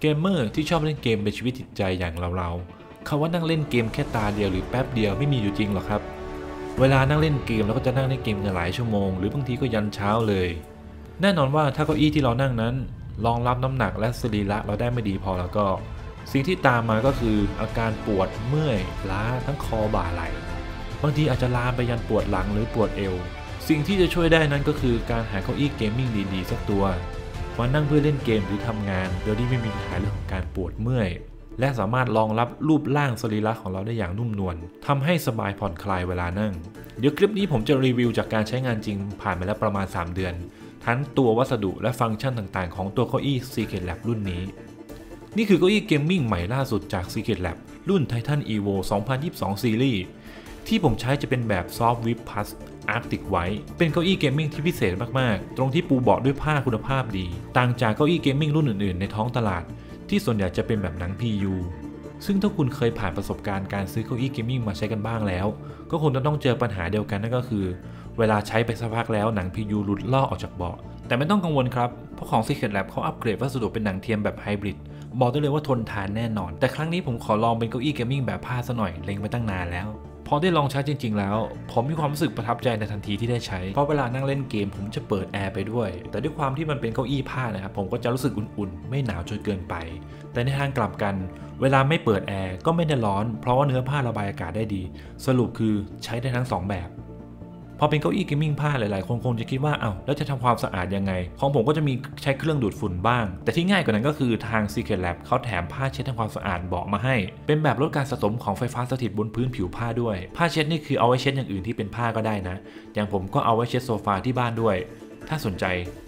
เกมเมอร์ที่ชอบเล่นเกมเป็นชีวิตจิตใจอย่างเราๆคำว่านั่งเล่นเกมแค่ตาเดียวหรือแป๊บเดียวไม่มีอยู่จริงหรอกครับ เวลานั่งเล่นเกมเราก็จะนั่งเล่นเกมกันหลายชั่วโมงหรือบางทีก็ยันเช้าเลย แน่นอนว่าถ้าเก้าอี้ที่เรานั่งนั้นรองรับน้ำหนักและสรีระเราได้ไม่ดีพอแล้วก็ สิ่งที่ตามมาก็คืออาการปวดเมื่อยล้าทั้งคอบ่าไหล่บางทีอาจจะลามไปยันปวดหลังหรือปวดเอว สิ่งที่จะช่วยได้นั้นก็คือการหาเก้าอี้ gaming ดีๆ สักตัว มานั่งเพื่อเล่นเกมหรือทำงาน โดยที่ไม่มีปัญหาเรื่องของการปวดเมื่อย และสามารถรองรับรูปร่างสรีระของเราได้อย่างนุ่มนวลทำให้สบายผ่อนคลายเวลานั่ง เดี๋ยวคลิปนี้ผมจะรีวิวจากการใช้งานจริงผ่านไปแล้วประมาณ 3 เดือน ทั้งตัววัสดุและฟังก์ชันต่างๆ ของตัวเก้าอี้ Secret Lab รุ่นนี้ นี่คือเก้าอี้เกมมิ่งใหม่ล่าสุดจาก Secret Lab รุ่น Titan Evo 2022 Series ที่ผมใช้จะเป็นแบบ Soft Whip Plus Arctic White เป็นเก้าอี้เกมมิ่งที่พิเศษมาก ๆ ตรงที่ปูเบาะด้วยผ้าคุณภาพดี ต่างจากเก้าอี้เกมมิ่งรุ่นอื่น ๆ ในท้องตลาด ที่ส่วนใหญ่จะเป็นแบบหนัง PU ซึ่งถ้าคุณเคยผ่านประสบการณ์การซื้อเก้าอี้เกมมิ่งมาใช้กันบ้างแล้ว ก็คงจะต้องเจอปัญหาเดียวกันนั่นก็คือ เวลาใช้ไปสักพักแล้วหนัง PU หลุดลอกออกจากเบาะ แต่ไม่ต้องกังวลครับ เพราะของ Secret Lab เขาอัปเกรดวัสดุเป็นหนังเทียมแบบไฮบริด บอกได้เลยว่าทนทานแน่นอน แต่ครั้งนี้ผมขอลองเป็นเก้าอี้เกมมิ่งแบบผ้าซะหน่อย เล็งไปตั้งนานแล้ว พอได้ลองใช้จริง ๆ แล้ว ผมมีความรู้สึกประทับใจในทันทีที่ได้ใช้ เพราะเวลานั่งเล่นเกมผมจะเปิดแอร์ไปด้วย แต่ด้วยความที่มันเป็นเก้าอี้ผ้านะครับผมก็จะรู้สึกอุ่นๆ ไม่หนาวจนเกินไป แต่ในทางกลับกัน เวลาไม่เปิดแอร์ก็ไม่ได้ร้อน เพราะว่าเนื้อผ้าระบายอากาศได้ดี สรุปคือใช้ได้ทั้งสองแบบ พอเป็นเก้าอี้เกมมิ่งผ้าหลายๆ คนคงจะคิดว่าอ้าวแล้วจะทำความสะอาดยังไง ของผมก็จะมีใช้เครื่องดูดฝุ่นบ้าง แต่ที่ง่ายกว่านั้นก็คือทาง Secret Lab เขาแถมผ้าเช็ดทำความสะอาดเบาะมาให้ เป็นแบบลดการสะสมของไฟฟ้าสถิตบนพื้นผิวผ้าด้วย ผ้าเช็ดนี่คือเอาไว้เช็ดอย่างอื่นที่เป็นผ้าก็ได้นะ อย่างผมก็เอาไว้เช็ดโซฟาที่บ้านด้วย ถ้าสนใจ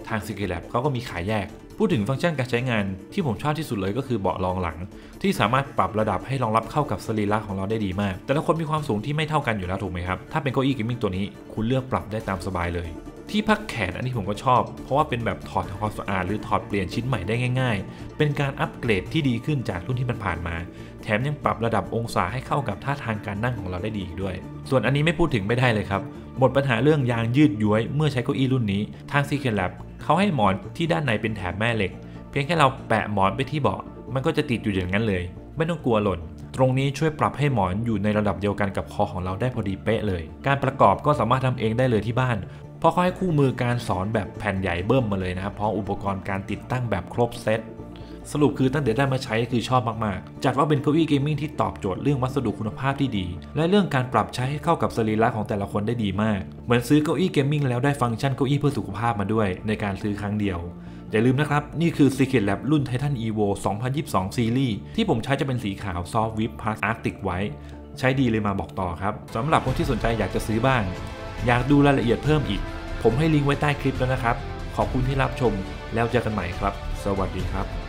ทาง Secret Lab เขาก็มีขายแยก พูดถึงฟังก์ชันการใช้งานที่ผมชอบที่สุดเลยก็คือเบาะรองหลัง ที่สามารถปรับระดับให้รองรับเข้ากับสรีระของเราได้ดีมาก แต่ละคนมีความสูงที่ไม่เท่ากันอยู่แล้วถูกไหมครับ ถ้าเป็นเก้าอี้เกมมิ่งตัวนี้ คุณเลือกปรับได้ตามสบายเลย ที่พักแขนอันนี้ผมก็ชอบ เพราะว่าเป็นแบบถอดทำความสะอาดหรือถอดเปลี่ยนชิ้นใหม่ได้ง่าย ๆ เป็นการอัปเกรดที่ดีขึ้นจากรุ่นที่มันผ่านมา แถมยังปรับระดับองศาให้เข้ากับท่าทางการนั่งของเราได้ดีอีกด้วย ส่วนอันนี้ไม่พูดถึงไม่ได้เลยครับหมดปัญหาเรื่องยางยืดย้วยเมื่อใช้เก้าอี้รุ่นนี้ทาง Secret Lab เขาให้หมอนที่ด้านในเป็นแถบแม่เหล็ก เพียงแค่เราแปะหมอนไปที่เบาะมันก็จะติดอยู่อย่างนั้นเลย ไม่ต้องกลัวหล่น ตรงนี้ช่วยปรับให้หมอนอยู่ในระดับเดียวกันกับคอของเราได้พอดีเป๊ะเลย การประกอบก็สามารถทำเองได้เลยที่บ้าน เพราะเขาให้คู่มือการสอนแบบแผ่นใหญ่เบิ่มมาเลยนะครับเพราะอุปกรณ์การติดตั้งแบบครบเซตสรุปคือตั้งแต่ได้มาใช้คือชอบมาก ๆ จัดว่าเป็นเก้าอี้เกมมิ่งที่ตอบโจทย์เรื่องวัสดุคุณภาพที่ดี และเรื่องการปรับใช้ให้เข้ากับสรีระของแต่ละคนได้ดีมาก เหมือนซื้อเก้าอี้เกมมิ่งแล้วได้ฟังก์ชันเก้าอี้เพื่อสุขภาพมาด้วย ในการซื้อครั้งเดียว อย่าลืมนะครับ นี่คือ Secret Lab รุ่น Titan Evo 2022 Series ที่ผมใช้จะเป็นสีขาว SoftWeave Plus Arctic White ใช้ดีเลยมาบอกต่อครับสำหรับคนที่สนใจอยากจะซื้อบ้าง อยากดูรายละเอียดเพิ่มอีก ผมให้ลิงก์ไว้ใต้คลิปแล้วนะครับ ขอบคุณที่รับชมแล้วเจอกันใหม่ครับ สวัสดีครับ